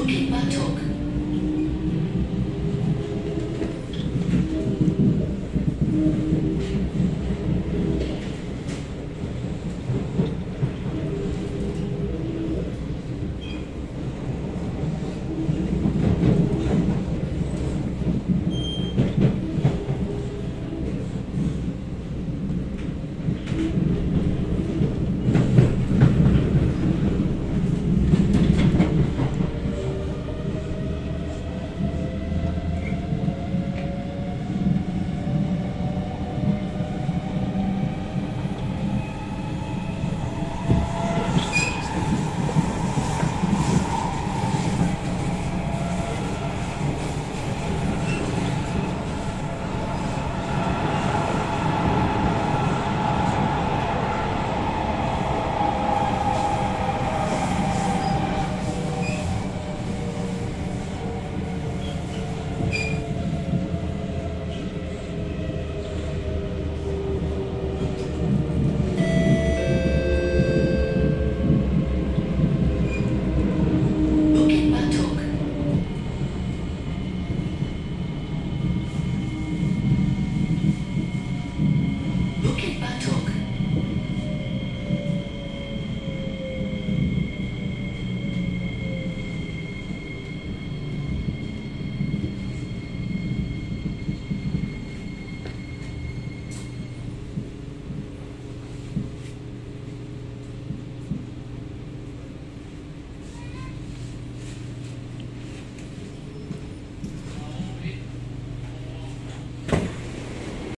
Bukit talk.